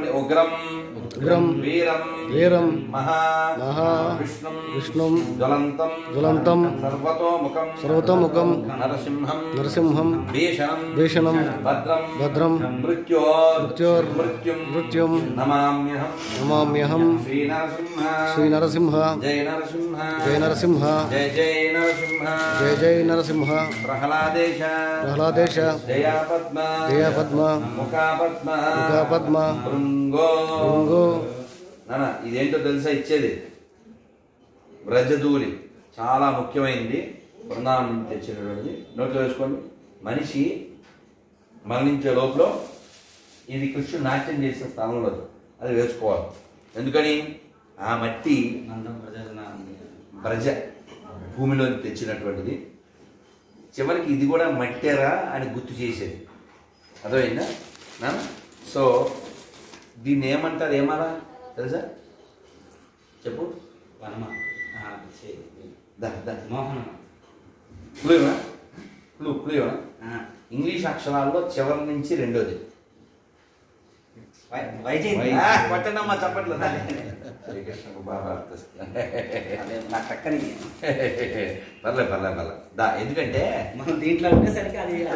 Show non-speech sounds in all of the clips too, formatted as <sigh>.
उग्रम उग्रम वीरम वीरम महा महा विष्णुम ज्वलंतम ज्वलंतम सर्वतोमुखम सर्वतोमुखम नरसिंहम नरसिंहम भीषणम भीषणम भद्रम भद्रम मृत्यो मृत्योर मृत्युम मृत्युम नमाम्यहम नमाम्यहम श्री नरसिंह श्री नरसिंह जय नरसिंह जय नरसिंह जय जय नरसिंह प्रहलादेश प्रहलादेश जया पद्मा जया पद्मा मुखा पद्मा मुखा पद्मा భృంగో నాన్న ఇదేంటో తెలుసా ఇచ్చేది? వ్రజధూళి చాలా ముఖ్యమైనది బృందావనం నుంచి తెచ్చినటువంటిది నోట్లో వేసుకోండి. మనిషి మరణించే లోపల ఇది కృష్ణుడు నాట్యం చేసిన స్థలంలో అది వేసుకోవాలి. ఎందుకని? ఆ మట్టి ప్రజ భూమిలో తెచ్చినటువంటిది. చివరికి ఇది కూడా మట్టేరా అని గుర్తు చేసేది. అర్థమైందా? సో దీన్ని ఏమంటారు ఏమరా తెలుసా? చెప్పు. Varma. Mohana. Clue clue clue English అక్షరాల్లో చివరి నుంచి రెండోది. వై- వైజయంతి. ఆ, కొట్టండమ్మా చప్పట్లు. <laughs> శ్రీకృష్ణకు బాగా నా చక్కని. పర్లే పర్లే పర్లే. దా ఎందుకంటే మనం దీంట్లో ఉండేసరికి అది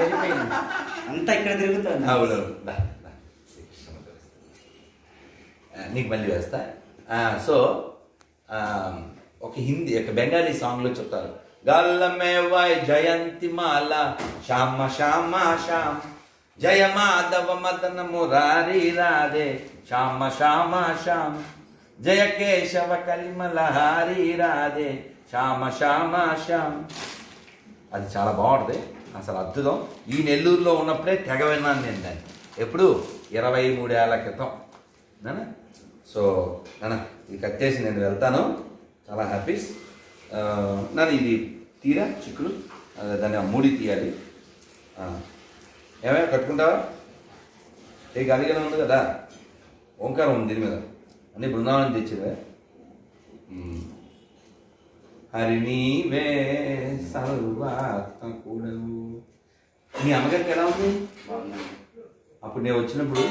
అంతా ఇక్కడ తిరుగుతుంది. అవునవును. దా దా శ్రీకృష్ణకు తెలుస్తుంది. ఆ, నీకు మళ్ళీ వేస్తా. సో ఒక హిందీ ఒక బెంగాలీ సాంగ్లో చెప్తారు. గల్లమే వై జయంతి మాల శ్యామ శ్యామ శ్యామ్. జయ మాధవ మదన మురారి రాధే శ్యామ శ్యామ శ్యామ్. జయ కేశవ కలిమల హారి రాధే శ్యామ శ్యామ శ్యామ్. అది చాలా బాగుంటుంది. అసలు అద్భుతం. ఈ నెల్లూరులో ఉన్నప్పుడే తెగ విన్నాను నేను దాన్ని. ఎప్పుడు? ఇరవై మూడేళ్ళ క్రితం. నాన్న సో నానా ఇది కట్టేసి నేను వెళ్తాను. చాలా హ్యాపీస్ నాన్న ఇది తీరా చిక్కులు దాన్ని ఆ మూడి తీయాలి. ఏమైనా కట్టుకుంటావా? ఏ గాలిగా ఉంది కదా? ఓంకారం ఉంది దీని మీద. అన్ని బృందావనం తెచ్చివే వే సర్వాత్మ సర్వాత్మకుడవు. మీ అమ్మగారికి ఎలా ఉంది? అప్పుడు నేను వచ్చినప్పుడు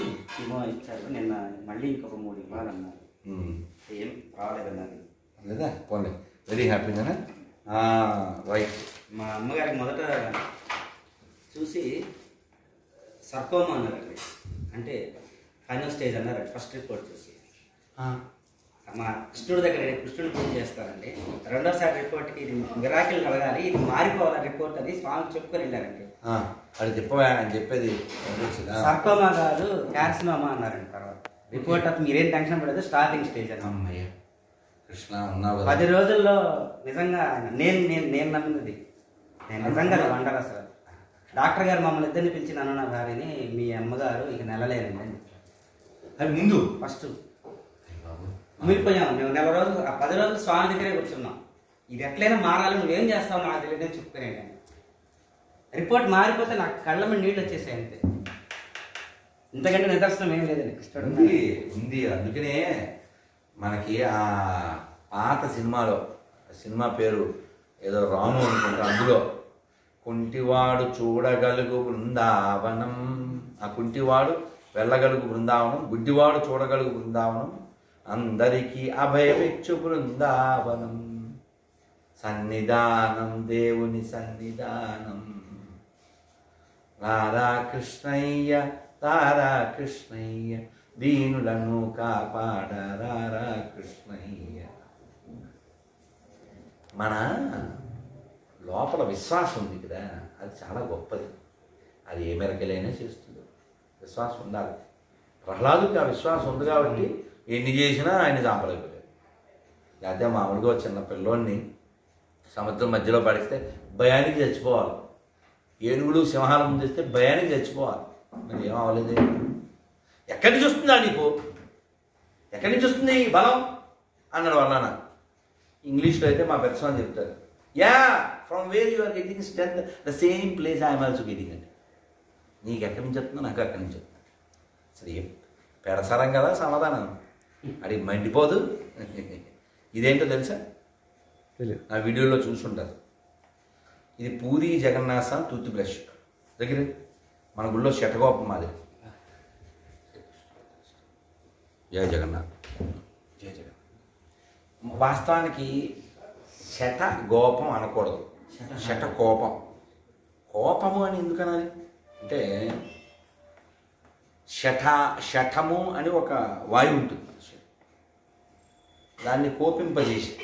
ఏమో ఇచ్చారు. నిన్న మళ్ళీ ఇంకొక మూడు ఇవ్వాలన్నారు. ఏం రాలేదన్నారు. లేదా? పోలే వెరీ హ్యాపీనా రైట్ మా అమ్మగారికి మొదట చూసి సర్కోమా అన్నారండి. అంటే ఫైనల్ స్టేజ్ అన్నారు ఫస్ట్ రిపోర్ట్ చూసి. మా కృష్ణుడి దగ్గర కృష్ణుడి పూజ చేస్తారండి రెండోసారి రిపోర్ట్కి ఇది మిరాకిల్ కలగాలి ఇది మారిపోవాలి రిపోర్ట్ అని స్వామి చెప్పుకొని వెళ్ళారండి. అది చెప్పవా అని చెప్పేది ఆ, సర్కోమా గారు క్యాన్సినోమా అన్నారండి తర్వాత. రిపోర్ట్ అది మీరేం టెన్షన్ పడదు స్టార్టింగ్ స్టేజ్ అని అమ్మయ్య కృష్ణ ఉన్నావు కదా. పది రోజుల్లో నిజంగా నేను నేను నేను నమ్మినది. నేను నిజంగా వండర్ అసలు. డాక్టర్ గారు మమ్మల్ని ఇద్దరిని పిలిచి నన్న గారిని మీ అమ్మగారు ఇక నెలలేరండి అని అది ముందు? ఫస్ట్. మునిపోయాం మేము నెల రోజులు ఆ పది రోజులు స్వామి దగ్గరే కూర్చున్నాం. ఇది ఎట్లయినా మారాలి నువ్వేం చేస్తావు నాకు తెలియదు అని చెప్పుకునే కానీ రిపోర్ట్ మారిపోతే నాకు కళ్ళ మీద నీళ్ళు వచ్చేసాయి అంతే. ఇంతకంటే నిదర్శనం ఏం లేదండి కృష్ణుడు. ఉంది ఉంది. అందుకనే మనకి ఆ పాత సినిమాలో ఆ సినిమా పేరు ఏదో రాము అనుకుంటా అందులో కుంటివాడు చూడగలుగు బృందావనం. ఆ కుంటివాడు వెళ్ళగలుగు బృందావనం గుడ్డివాడు చూడగలుగు బృందావనం అందరికీ అభయమిచ్చు బృందావనం. సన్నిధానం దేవుని సన్నిధానం. రాధా కృష్ణయ్య కృష్ణయ్య దీనులను కాపాడ రారాకృష్ణయ్య మన లోపల విశ్వాసం ఉంది కదా అది చాలా గొప్పది. అది ఏ మేరకెళ్ళైనా చేస్తుంది. విశ్వాసం ఉండాలి. ప్రహ్లాదుకి ఆ విశ్వాసం ఉంది కాబట్టి ఎన్ని చేసినా ఆయన చాపలేకపోయాడు. లేకపోతే మామూలుగా చిన్న పిల్లోడిని సముద్రం మధ్యలో పడిస్తే భయానికి చచ్చిపోవాలి. ఏనుగులు సింహాల ముందు ఇస్తే భయానికి చచ్చిపోవాలి. మరి ఏం అవ్వలేదు. ఎక్కడి నుంచి వస్తుందా నీకు? ఎక్కడి నుంచి వస్తుంది ఈ బలం? అన్నాడు వాళ్ళ నాన్న ఇంగ్లీష్లో అయితే మా పెద్ద స్వామి చెప్తారు. Yeah from where you are getting strength the same place I'm also getting అంటే నీకు ఎక్కడి నుంచి వస్తుందో నాకు అక్కడి నుంచి వస్తుంది. సరే పెడసారం కదా సమాధానం. అది మండిపోదు. ఇదేంటో తెలుసా? తెలియదు నా వీడియోలో చూసుంటారు ఇది పూరి జగన్నాథ టూత్ బ్రష్. దగ్గర. మన గుళ్ళో శటగోపం మాది. జయ జగన్నాథ్. జయ జగన్నాథ్. వాస్తవానికి శట గోపం అనకూడదు. శట. కోపం కోపము అని ఎందుకు అనాలి అంటే శఠ శఠము అని ఒక వాయువు ఉంటుంది. దాన్ని కోపింపజేసి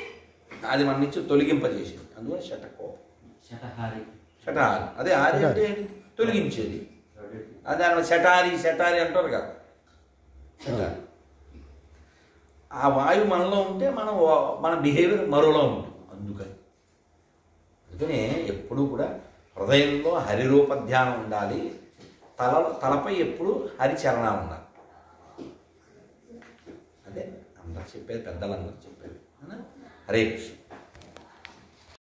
అది మన నుంచి తొలగింపజేసింది. అందువల్ల శట కోపం శటహారి శటారి అదే ఆరి అంటే? తొలగించేది. అది శటారి శటారి అంటారు కదా. ఆ వాయువు మనలో ఉంటే మనం మన బిహేవియర్ మరోలో ఉంటుంది. అందుకని. అందుకనే ఎప్పుడూ కూడా హృదయంలో హరిరూప ధ్యానం ఉండాలి. తల తలపై ఎప్పుడు హరిచరణాలు ఉండాలి. అదే అందరు చెప్పేది పెద్దలందరూ చెప్పేది? హరే కృష్ణ.